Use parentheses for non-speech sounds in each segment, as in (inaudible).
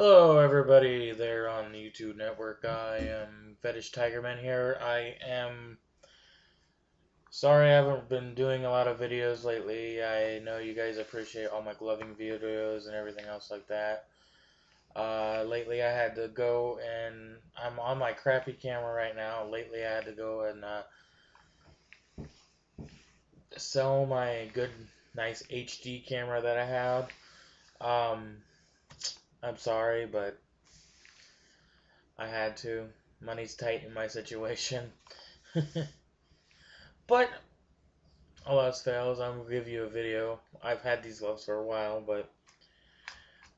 Hello, everybody there on the YouTube network. I am Fetish Tigerman here. I am sorry I haven't been doing a lot of videos lately. I know you guys appreciate all my gloving videos and everything else like that. Uh, lately, I had to go and I'm on my crappy camera right now. Lately, I had to go and uh, sell my good, nice HD camera that I had. Um, I'm sorry, but I had to. Money's tight in my situation. (laughs) but all else fails, I'm gonna give you a video. I've had these gloves for a while, but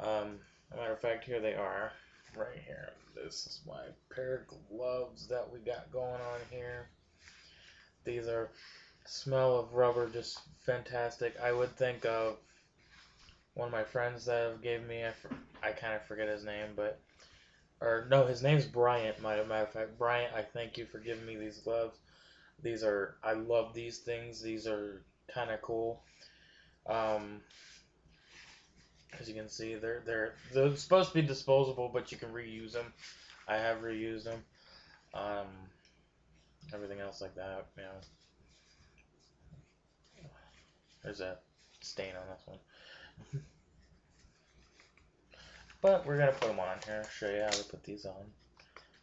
um, matter of fact, here they are, right here. This is my pair of gloves that we got going on here. These are smell of rubber, just fantastic. I would think of one of my friends that gave me. I, I kind of forget his name, but or no, his name's Bryant. Matter of fact, Bryant, I thank you for giving me these gloves. These are I love these things. These are kind of cool. Um, as you can see, they're they're they're supposed to be disposable, but you can reuse them. I have reused them. Um, everything else like that, you know. There's a stain on this one. But we're gonna put them on here. Show you how to put these on.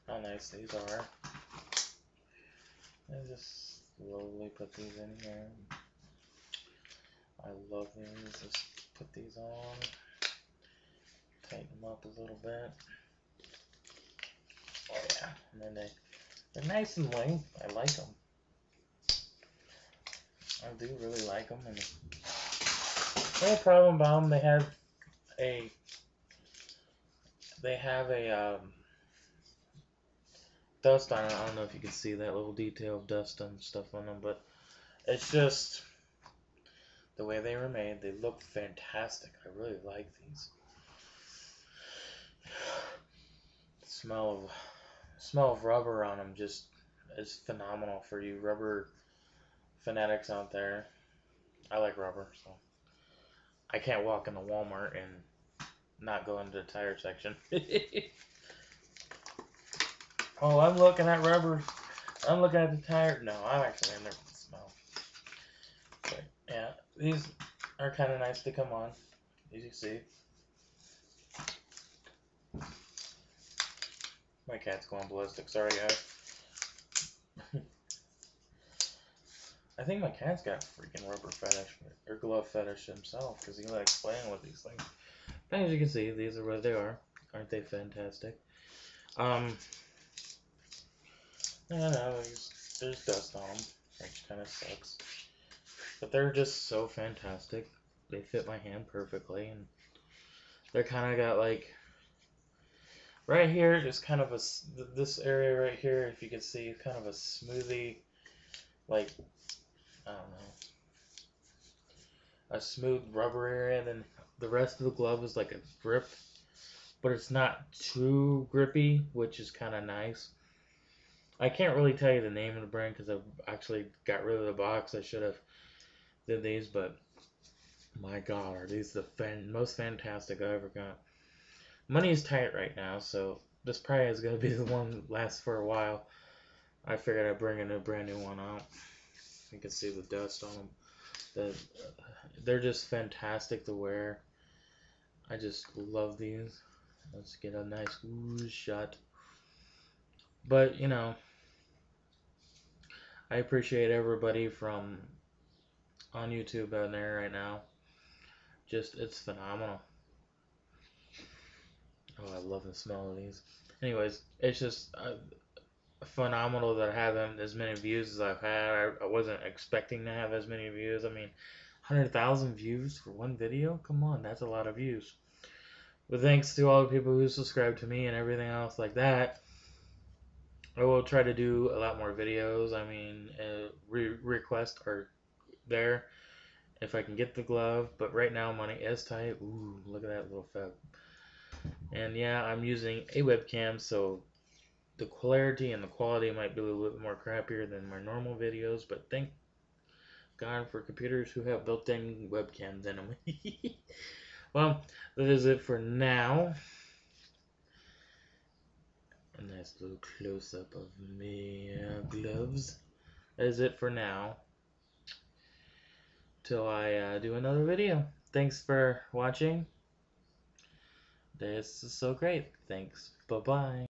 How nice these are. And just slowly put these in here. I love these. Just put these on. Tighten them up a little bit. Oh yeah, and then they they're nice and light. I like them. I do really like them, and no problem them. They have a they have a um, dust on it. I don't know if you can see that little detail of dust and stuff on them, but it's just the way they were made. They look fantastic. I really like these. The smell of smell of rubber on them just is phenomenal for you rubber fanatics out there. I like rubber, so. I can't walk into Walmart and not go into the tire section. (laughs) oh, I'm looking at rubber. I'm looking at the tire. No, I'm actually in there for the smell. But yeah, these are kind of nice to come on, as you see. My cat's going ballistic. Sorry, guys. (laughs) I think my cat's got freaking rubber fetish or glove fetish himself because he likes playing with these things. And as you can see, these are what they are. Aren't they fantastic? Um, I don't know, there's, there's dust on them, which kind of sucks. But they're just so fantastic. They fit my hand perfectly, and they're kind of got like right here is kind of a this area right here if you can see kind of a smoothie like I don't know, a smooth rubber area, and then the rest of the glove is like a grip, but it's not too grippy, which is kind of nice. I can't really tell you the name of the brand because I actually got rid of the box. I should have did these, but my God, are these the fan- most fantastic I ever got? Money is tight right now, so this probably is going to be the one that lasts for a while. I figured I'd bring a new brand new one out. You can see the dust on them. The, they're just fantastic to wear. I just love these. Let's get a nice ooh shot. But, you know, I appreciate everybody from on YouTube out there right now. Just, it's phenomenal. Oh, I love the smell of these. Anyways, it's just, uh, phenomenal that I have as many views as I've had. I, I wasn't expecting to have as many views. I mean, 100,000 views for one video? Come on, that's a lot of views. But thanks to all the people who subscribe to me and everything else like that, I will try to do a lot more videos. I mean, uh, re requests are there if I can get the glove. But right now, money is tight. Ooh, look at that little feb. And yeah, I'm using a webcam, so the clarity and the quality might be a little bit more crappier than my normal videos, but thank God for computers who have built-in webcams in them. (laughs) well, that is it for now. A nice little close-up of me uh, gloves. That is it for now. Till I uh, do another video. Thanks for watching. This is so great. Thanks. Bye-bye.